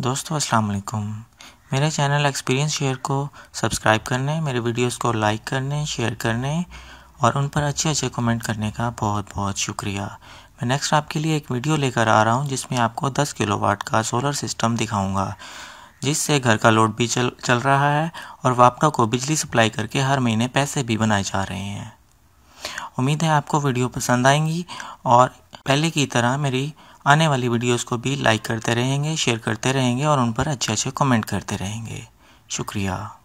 दोस्तों, अस्सलाम वालेकुम। मेरे चैनल एक्सपीरियंस शेयर को सब्सक्राइब करने, मेरे वीडियोस को लाइक करने, शेयर करने और उन पर अच्छे अच्छे कमेंट करने का बहुत बहुत शुक्रिया। मैं नेक्स्ट आपके लिए एक वीडियो लेकर आ रहा हूँ, जिसमें आपको 10 किलोवाट का सोलर सिस्टम दिखाऊँगा, जिससे घर का लोड भी चल चल रहा है और वापडा को बिजली सप्लाई करके हर महीने पैसे भी बनाए जा रहे हैं। उम्मीद है आपको वीडियो पसंद आएँगी और पहले की तरह मेरी आने वाली वीडियोस को भी लाइक करते रहेंगे शेयर करते रहेंगे और उन पर अच्छे अच्छे कमेंट करते रहेंगे। शुक्रिया।